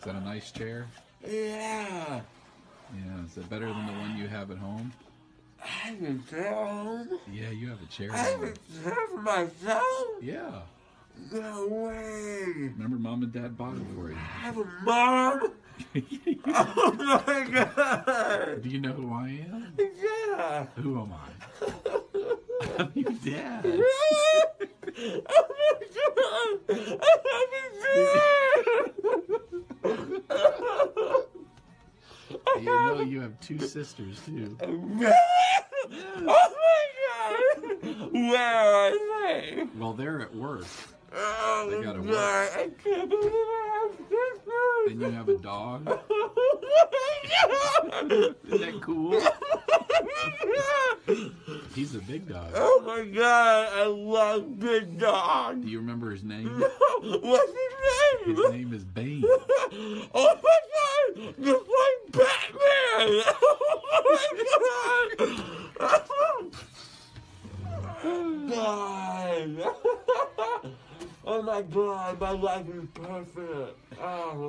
Is that a nice chair? Yeah. Yeah. Is it better than the one you have at home? I have a chair home. Yeah, you have a chair. I have a chair for myself. Yeah. No way. Remember, mom and dad bought it for you. I have a mom. Oh my god. Do you know who I am? Yeah. Who am I? I'm your dad. oh my god. You know you have two sisters too. Oh my god! Where are they? Well, they're at work. Oh They gotta god! work. I can't believe I have sisters! Then you have a dog. oh my god! Isn't that cool? He's a big dog. Oh my god! I love big dogs. Do you remember his name? What's his name? His name is Bane. Oh my god! Batman! Oh my god! God! Oh my god, my life is perfect. Oh.